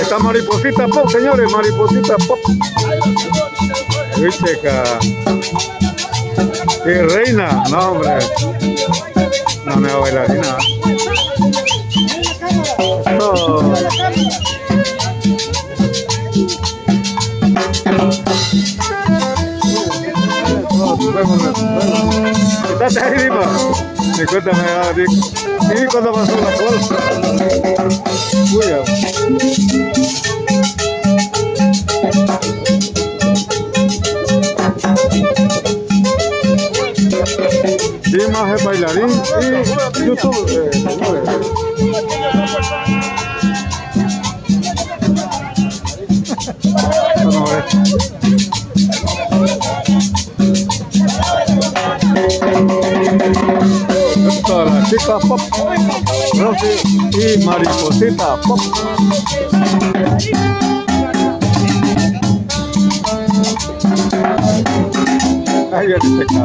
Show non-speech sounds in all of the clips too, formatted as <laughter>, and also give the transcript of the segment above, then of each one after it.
Está mariposita pop, señores, mariposita pop. Viste que reina, no hombre. No me va a bailar ni nada. Estás ahí, Dima. Y cuéntame, ¿y cuándo pasó la cola? Cuida. Dima es bailarín y YouTube, eh, señores. Vamos Chica pop, Rosy y mariposita pop. Ahí viene este.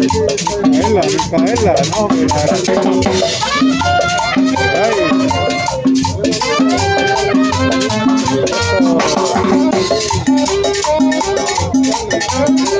Micaela, Micaela, no, pues, Micaela. Ay.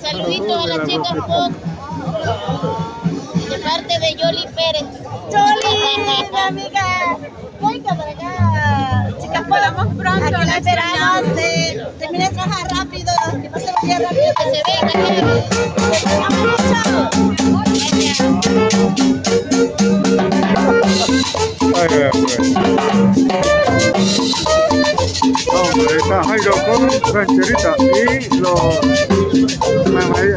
Saluditos a las chicas De Yoli Pérez. Choli, <laughs> mi amiga. Venga para acá. Chicas, podamos pronto. Aquí la esperamos. De, termine de trabajar rápido. Que no se vaya rápido. Que se venga. Hombre, está Jairo con rancherita y los María,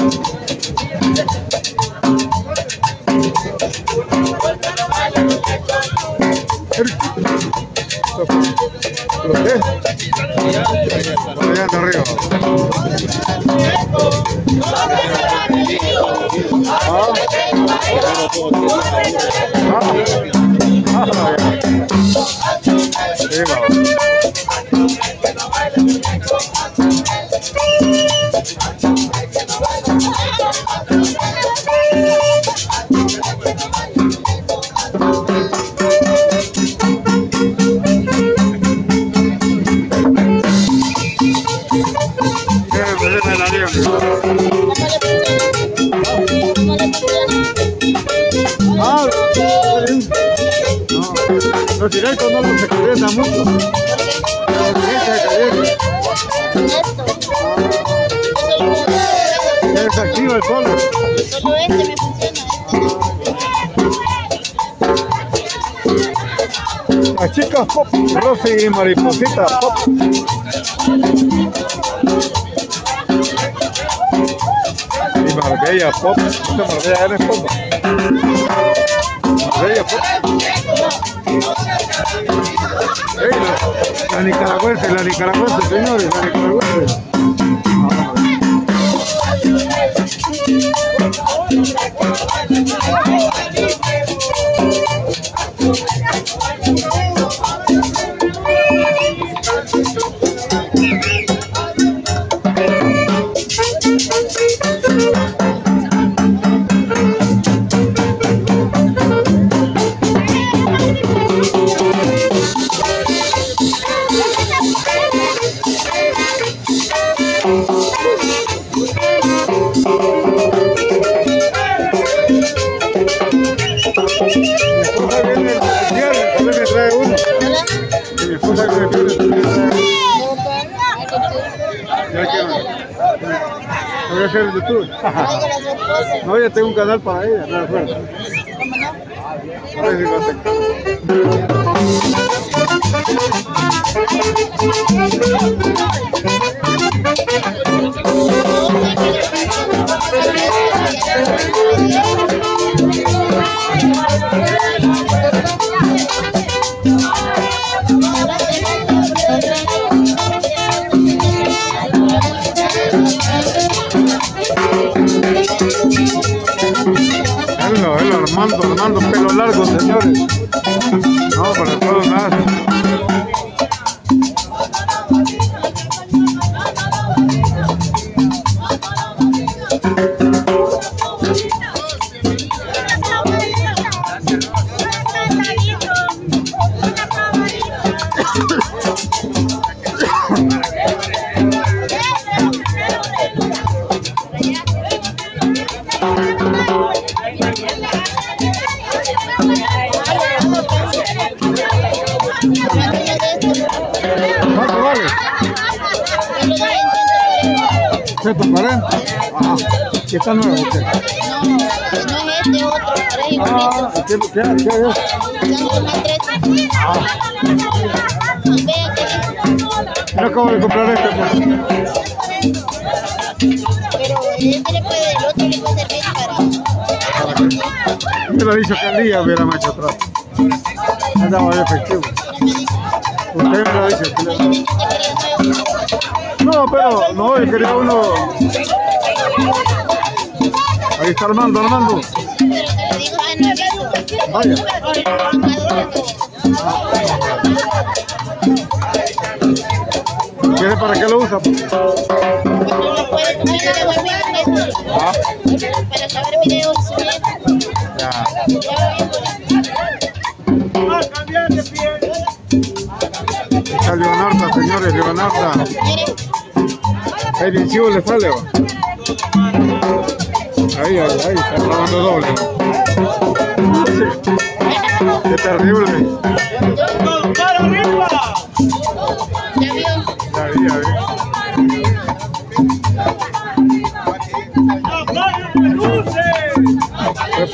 Ah. No, los directos no los calienta mucho. Directos se desactiva el solo. Solo este me funciona. Las chicas pop, Rosy y Mariposita pop. Marbella pop. Marbella pop. Marbella pop. La nicaragüense, la nicaragüense, señores, la nicaragüense. Voy a hacer el YouTube. <laughs> No, ya tengo un canal para ella, no recuerdo. A 140. Ajá. ¿Y está nuevo? ¿qué? No, no es este otro, pero es igualito. Ah, ¿qué, qué, qué es? Que Yo acabo de comprar este. Pues. pero este le puede, el otro le puede servir para. Me lo dicho que el día hubiera hecho atrás. Andaba de efectivo. Usted me lo dice. que le- No, pero no, yo quería uno. Ahí está Armando, Armando. Pero te lo digo, no he visto. Vaya. ¿Quiere para qué lo usa? Ah, para grabar videos ya. Está Leonarda, señores, Leonarda. Bien chivo le sale, va. Ahí, ahí, ahí, está grabando doble. Qué terrible. ya. Ya vi, ya vi. Yo